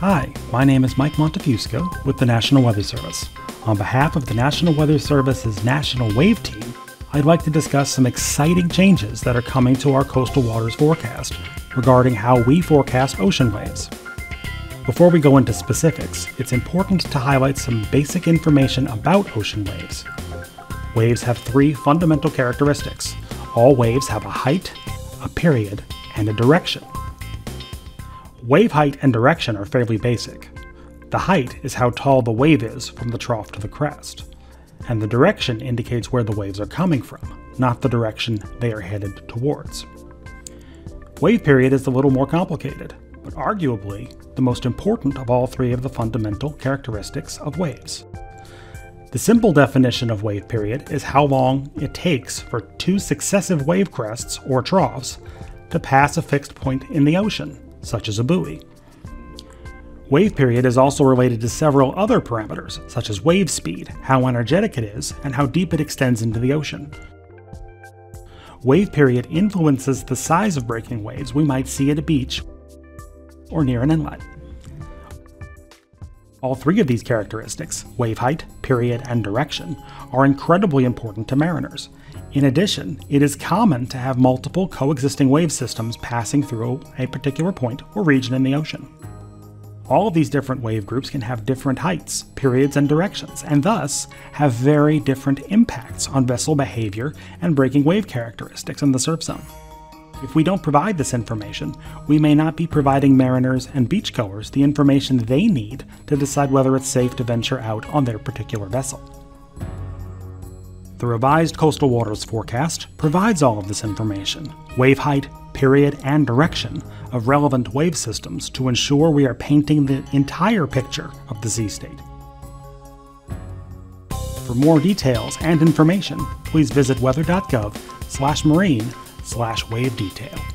Hi, my name is Mike Montefusco with the National Weather Service. On behalf of the National Weather Service's National Wave Team, I'd like to discuss some exciting changes that are coming to our coastal waters forecast regarding how we forecast ocean waves. Before we go into specifics, it's important to highlight some basic information about ocean waves. Waves have three fundamental characteristics. All waves have a height, a period, and a direction. Wave height and direction are fairly basic. The height is how tall the wave is from the trough to the crest, and the direction indicates where the waves are coming from, not the direction they are headed towards. Wave period is a little more complicated, but arguably the most important of all three of the fundamental characteristics of waves. The simple definition of wave period is how long it takes for two successive wave crests, or troughs, to pass a fixed point in the ocean, such as a buoy. Wave period is also related to several other parameters, such as wave speed, how energetic it is, and how deep it extends into the ocean. Wave period influences the size of breaking waves we might see at a beach or near an inlet. All three of these characteristics, wave height, period, and direction, are incredibly important to mariners. In addition, it is common to have multiple coexisting wave systems passing through a particular point or region in the ocean. All of these different wave groups can have different heights, periods, and directions, and thus have very different impacts on vessel behavior and breaking wave characteristics in the surf zone. If we don't provide this information, we may not be providing mariners and beachgoers the information they need to decide whether it's safe to venture out on their particular vessel. The revised coastal waters forecast provides all of this information wave height, period, and direction of relevant wave systems to ensure we are painting the entire picture of the sea state. For more details and information, please visit weather.gov/marine slash wave detail.